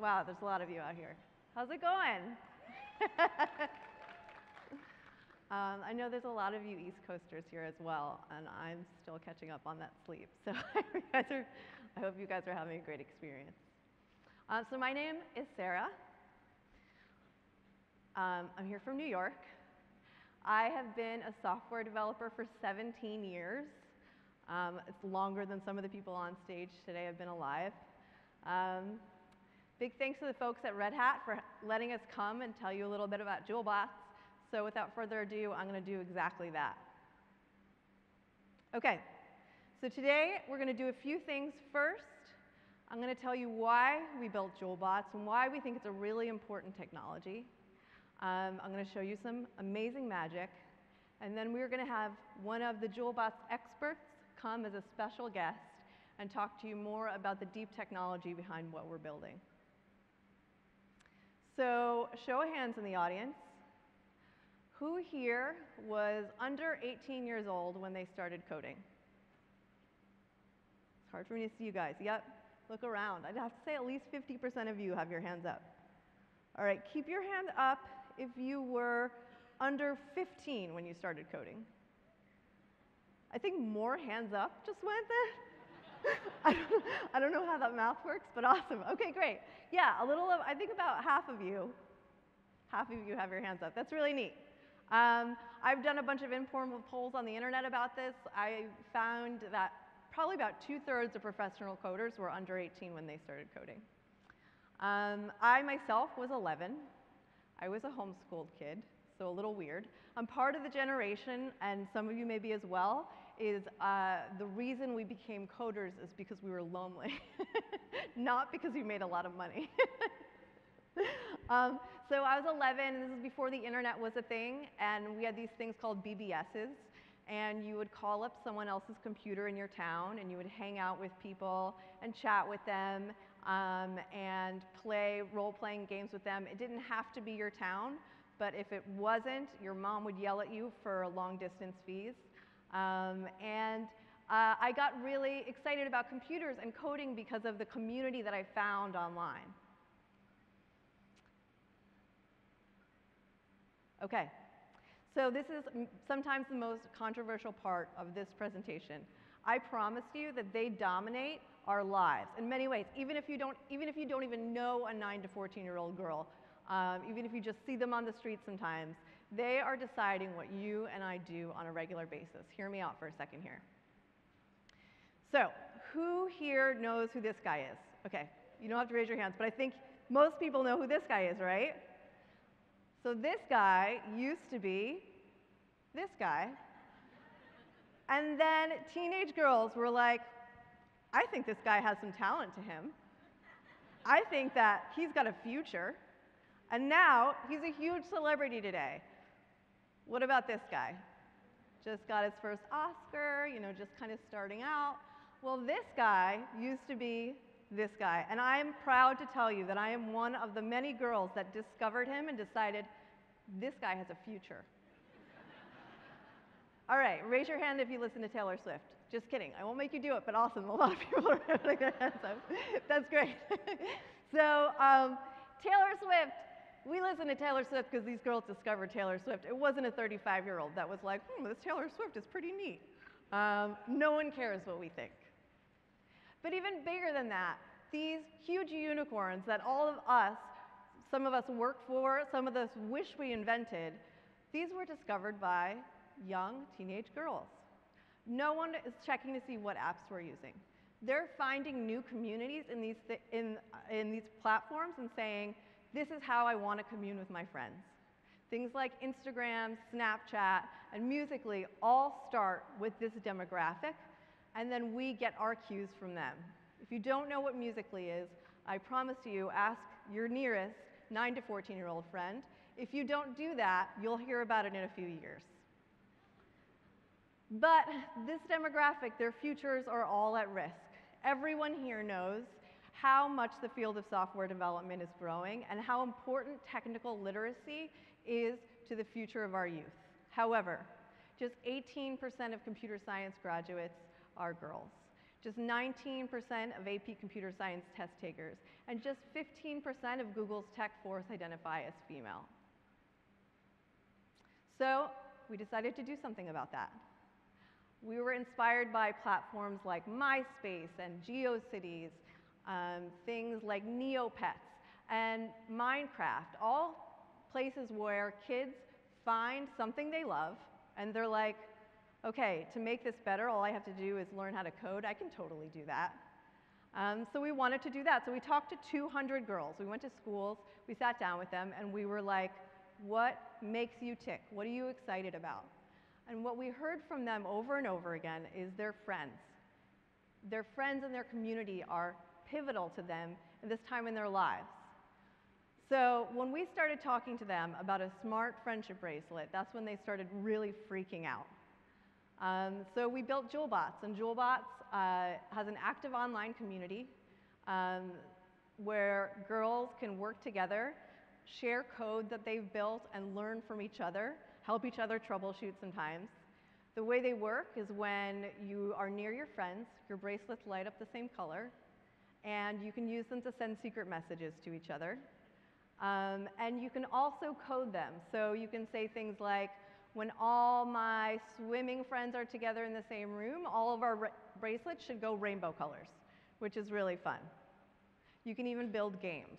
Wow, there's a lot of you out here. How's it going? um, I know there's a lot of you East Coasters here as well, and I'm still catching up on that sleep. So you guys are, I hope you guys are having a great experience. Uh, so my name is Sara. Um, I'm here from New York. I have been a software developer for 17 years. Um, it's longer than some of the people on stage today have been alive. Um, big thanks to the folks at Red Hat for letting us come and tell you a little bit about JewelBots. So without further ado, I'm going to do exactly that. Okay, so today we're going to do a few things. First, I'm going to tell you why we built JewelBots and why we think it's a really important technology. Um, I'm going to show you some amazing magic. And then we're going to have one of the JewelBots experts come as a special guest and talk to you more about the deep technology behind what we're building. So show of hands in the audience. Who here was under 18 years old when they started coding? It's hard for me to see you guys. Yep, look around. I'd have to say at least 50% of you have your hands up. All right, keep your hand up if you were under 15 when you started coding. I think more hands up just went there. I, don't, I don't know how that math works, but awesome. Okay, great. Yeah, a little of, I think about half of you, half of you have your hands up. That's really neat. Um, I've done a bunch of informal polls on the internet about this. I found that probably about two-thirds of professional coders were under 18 when they started coding. Um, I myself was 11. I was a homeschooled kid so a little weird. I'm part of the generation, and some of you may be as well, is uh, the reason we became coders is because we were lonely, not because we made a lot of money. um, so I was 11, and this is before the internet was a thing, and we had these things called BBSs, and you would call up someone else's computer in your town, and you would hang out with people and chat with them um, and play role-playing games with them. It didn't have to be your town, but if it wasn't, your mom would yell at you for long distance fees. Um, and uh, I got really excited about computers and coding because of the community that I found online. Okay, so this is sometimes the most controversial part of this presentation. I promise you that they dominate our lives in many ways, even if you don't, even, if you don't even know a 9 to 14 year old girl um, even if you just see them on the street sometimes, they are deciding what you and I do on a regular basis. Hear me out for a second here. So, who here knows who this guy is? Okay, you don't have to raise your hands, but I think most people know who this guy is, right? So, this guy used to be this guy. And then teenage girls were like, I think this guy has some talent to him. I think that he's got a future. And now he's a huge celebrity today. What about this guy? Just got his first Oscar, you know, just kind of starting out. Well, this guy used to be this guy. And I am proud to tell you that I am one of the many girls that discovered him and decided this guy has a future. All right, raise your hand if you listen to Taylor Swift. Just kidding. I won't make you do it, but awesome. A lot of people are putting their hands up. That's great. so, um, Taylor Swift we listen to Taylor Swift because these girls discovered Taylor Swift. It wasn't a 35 year old that was like, hmm, this Taylor Swift is pretty neat. Um, no one cares what we think. But even bigger than that, these huge unicorns that all of us, some of us work for, some of us wish we invented, these were discovered by young teenage girls. No one is checking to see what apps we're using. They're finding new communities in these, in, in these platforms and saying, this is how I want to commune with my friends. Things like Instagram, Snapchat, and Musical.ly all start with this demographic, and then we get our cues from them. If you don't know what Musical.ly is, I promise you, ask your nearest 9 to 14 year old friend. If you don't do that, you'll hear about it in a few years. But this demographic, their futures are all at risk. Everyone here knows how much the field of software development is growing and how important technical literacy is to the future of our youth. However, just 18% of computer science graduates are girls. just 19% of AP Computer Science test takers, and just 15% of Google's tech force identify as female. So we decided to do something about that. We were inspired by platforms like MySpace and GeoCities, um, things like Neopets and Minecraft, all places where kids find something they love and they're like, okay, to make this better, all I have to do is learn how to code. I can totally do that. Um, so we wanted to do that. So we talked to 200 girls. We went to schools, we sat down with them, and we were like, what makes you tick? What are you excited about? And what we heard from them over and over again is their friends. Their friends and their community are pivotal to them at this time in their lives. So when we started talking to them about a smart friendship bracelet, that's when they started really freaking out. Um, so we built JewelBots, and JewelBots uh, has an active online community um, where girls can work together, share code that they've built, and learn from each other, help each other troubleshoot sometimes. The way they work is when you are near your friends, your bracelets light up the same color, and you can use them to send secret messages to each other. Um, and you can also code them. So you can say things like, when all my swimming friends are together in the same room, all of our bracelets should go rainbow colors, which is really fun. You can even build games.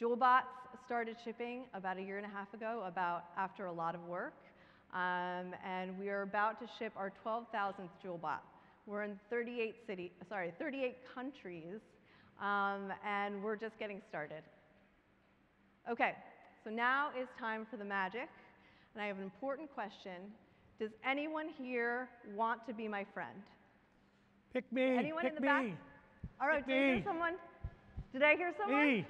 JewelBots started shipping about a year and a half ago, about after a lot of work. Um, and we are about to ship our 12,000th JewelBot. We're in 38 city, sorry, 38 countries um, and we're just getting started. Okay, so now is time for the magic, and I have an important question. Does anyone here want to be my friend? Pick me. Anyone pick in the me. back? All right, Pick did I hear someone? Did I hear someone? Me.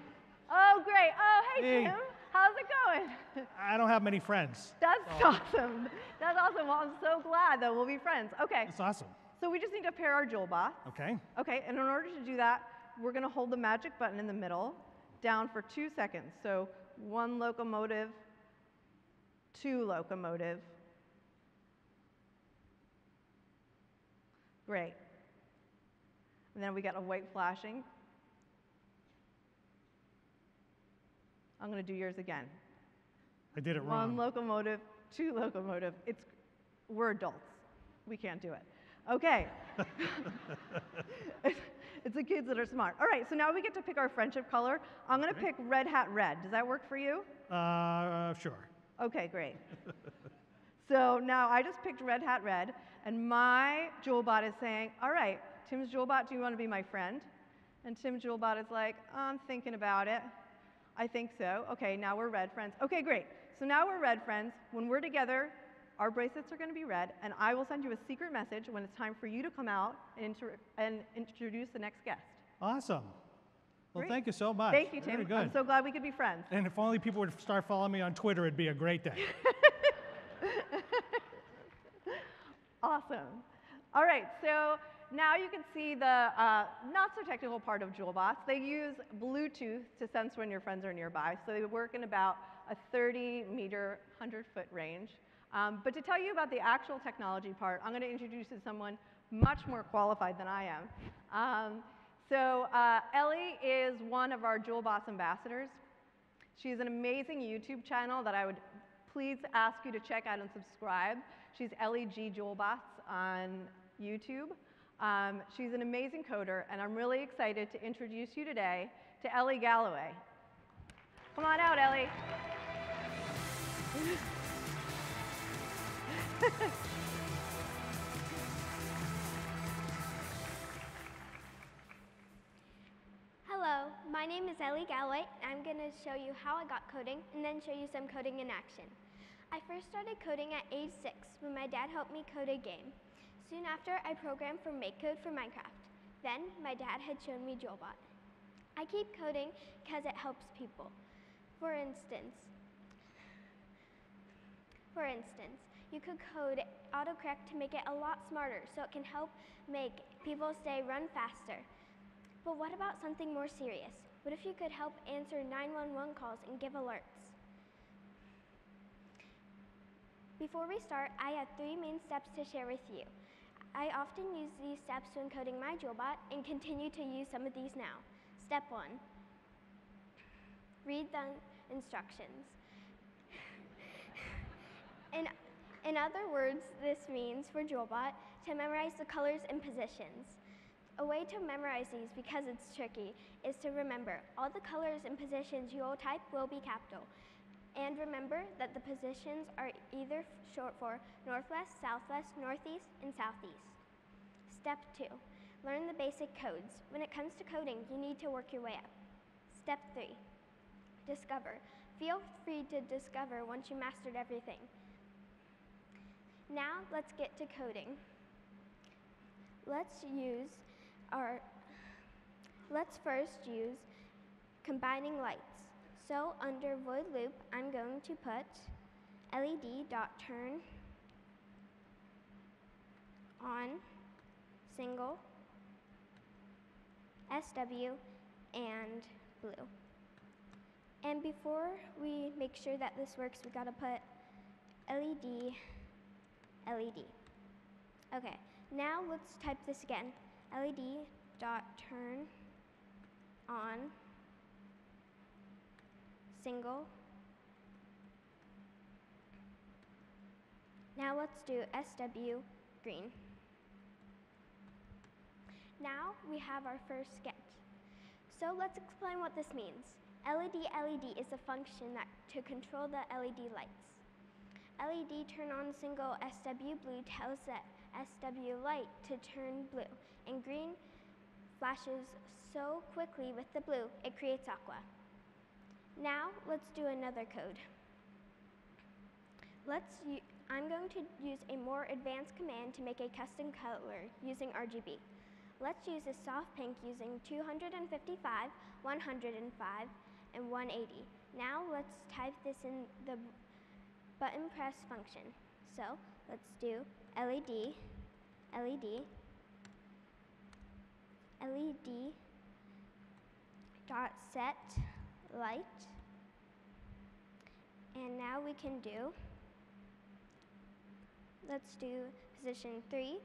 Oh, great. Oh, hey, Me. Tim. How's it going? I don't have many friends. That's awesome. That's awesome. Well, I'm so glad that we'll be friends. Okay, That's awesome. So we just need to pair our jewel bot. Okay. Okay, and in order to do that, we're going to hold the magic button in the middle down for two seconds. So one locomotive, two locomotive. Great. And then we got a white flashing. I'm going to do yours again. I did it wrong. One locomotive, two locomotive. It's, we're adults. We can't do it. Okay. it's, the kids that are smart. All right, so now we get to pick our friendship color. I'm going to pick Red Hat Red. Does that work for you? uh, sure. Okay, great. so now I just picked Red Hat Red, and my JewelBot is saying, all right, Tim's JewelBot, do you want to be my friend? And Tim's JewelBot is like, I'm thinking about it. I think so. Okay, now we're red friends. Okay, great. So now we're red friends. When we're together, our bracelets are going to be red, and I will send you a secret message when it's time for you to come out and, inter- and introduce the next guest. Awesome. Well, Great. thank you so much. Thank you, Tim. I'm so glad we could be friends. and if only people would start following me on Twitter, it'd be a great day. Awesome. All right, so now you can see the uh, not so technical part of JewelBots. They use Bluetooth to sense when your friends are nearby, so they work in about a 30 meter, 100 foot range. Um, but to tell you about the actual technology part, I'm going to introduce you to someone much more qualified than I am. Um, so uh, Ellie is one of our JewelBots ambassadors. She's an amazing YouTube channel that I would please ask you to check out and subscribe. She's Ellie G. Jewelbots on YouTube. Um, she's an amazing coder, and I'm really excited to introduce you today to Ellie Galloway. Come on out, Ellie. Hello, my name is Ellie Galloway. I'm going to show you how I got coding and then show you some coding in action. I first started coding at age 6 when my dad helped me code a game. Soon after, I programmed for MakeCode for Minecraft. Then, my dad had shown me JewelBot. I keep coding because it helps people. For instance, for instance, you could code autocorrect to make it a lot smarter so it can help make people say run faster. But what about something more serious? What if you could help answer 911 calls and give alerts? Before we start, I have three main steps to share with you. I often use these steps when coding my JewelBot and continue to use some of these now. Step 1. Read the instructions. in, in other words, this means for JewelBot to memorize the colors and positions. A way to memorize these, because it's tricky, is to remember all the colors and positions you will type will be capital. And remember that the positions are either short for northwest, southwest, northeast, and southeast. Step 2. Learn the basic codes. When it comes to coding, you need to work your way up. Step 3. Discover. Feel free to discover once you mastered everything. Now let's get to coding. Let's use our, let's first use combining lights. So under void loop, I'm going to put LED dot turn on single SW and blue. And before we make sure that this works, we gotta put LED, LED. Okay, now let's type this again. LED dot turn on single. Now let's do SW green. Now we have our first sketch. So let's explain what this means. LED LED is a function that to control the LED lights. LED turn on single SW blue tells the SW light to turn blue, and green flashes so quickly with the blue it creates aqua. Now let's do another code. Let's I'm going to use a more advanced command to make a custom color using RGB. Let's use a soft pink using 255, 105, and 180. Now let's type this in the button press function. So let's do LED, LED, LED dot set light. And now we can do, let's do position 3,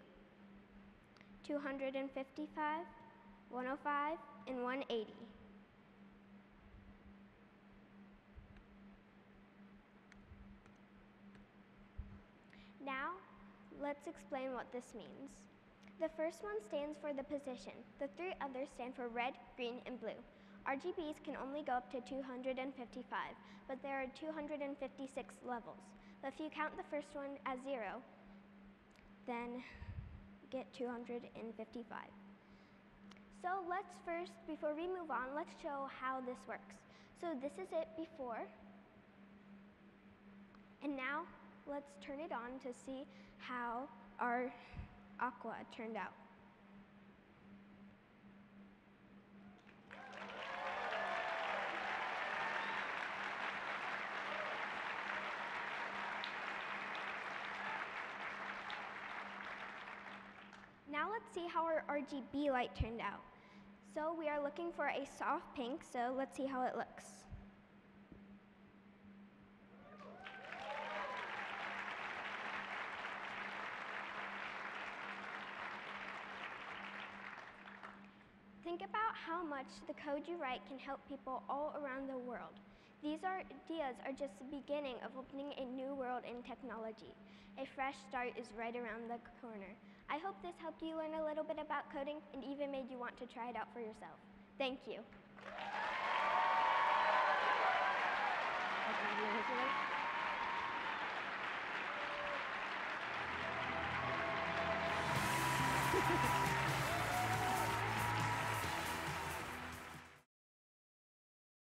255, 105, and 180. Now, let's explain what this means. The first one stands for the position. The three others stand for red, green, and blue. RGBs can only go up to 255, but there are 256 levels. But if you count the first one as zero, then get 255. So let's first, before we move on, let's show how this works. So this is it before. And now let's turn it on to see how our aqua turned out. Now let's see how our RGB light turned out. So we are looking for a soft pink, so let's see how it looks. how much the code you write can help people all around the world. These ideas are just the beginning of opening a new world in technology. A fresh start is right around the corner. I hope this helped you learn a little bit about coding and even made you want to try it out for yourself. Thank you.